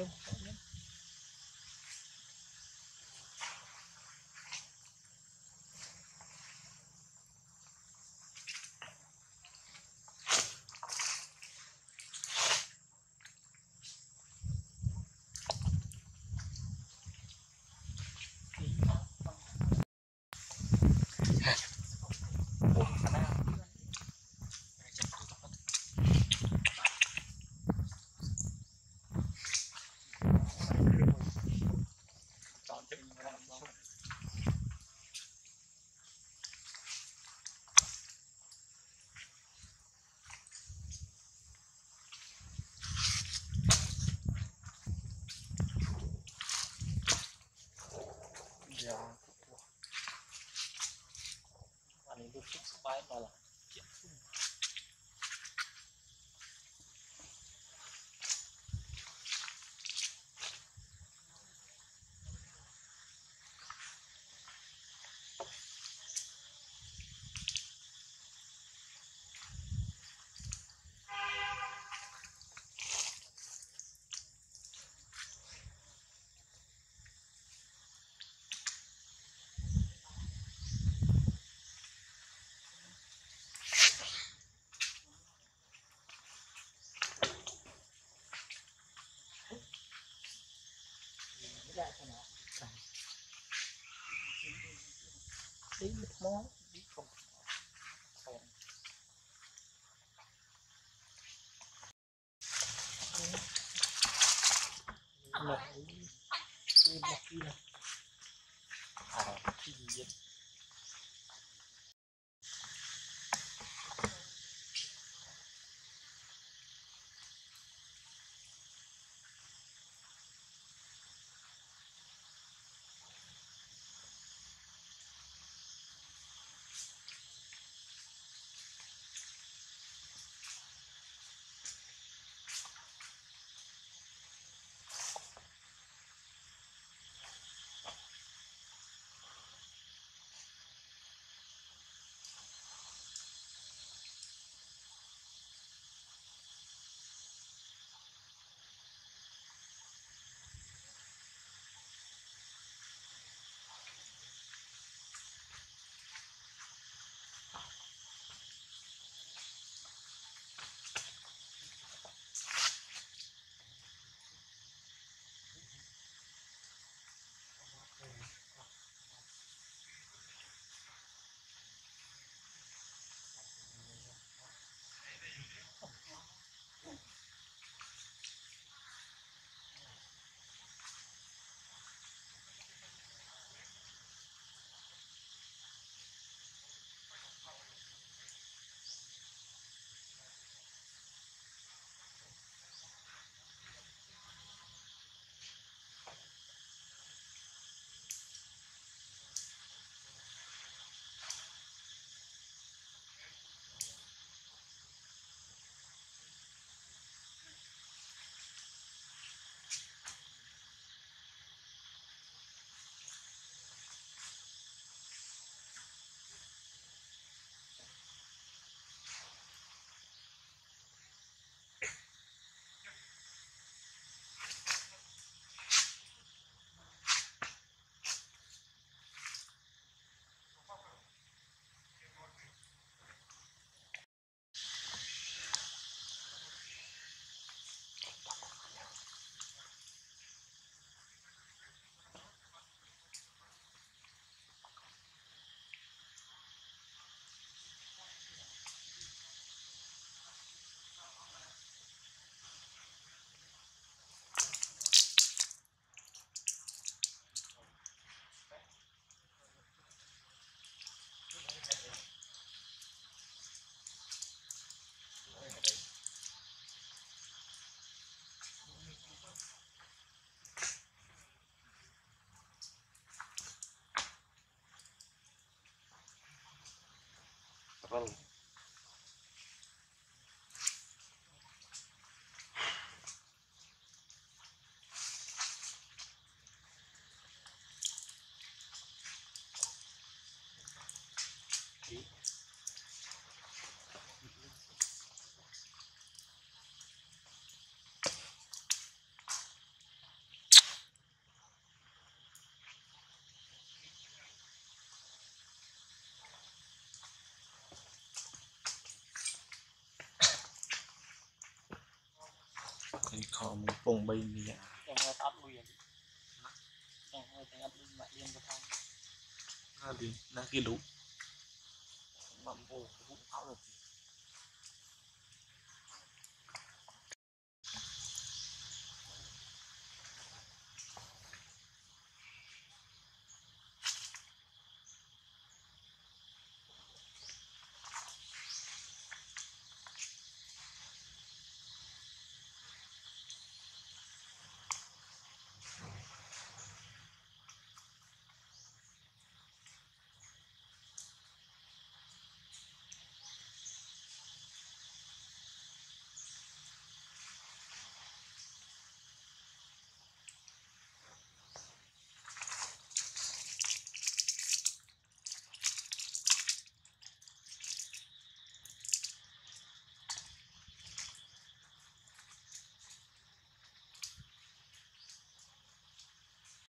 Thank you. more? well ង3នេះខ្ញុំហៅអត់លុយខ្ញុំហៅតែអត់លុយមកលៀនទៅផងហើយណាគេលុយ